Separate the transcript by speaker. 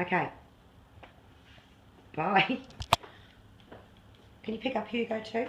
Speaker 1: Okay. Bye. Can you pick up Hugo too?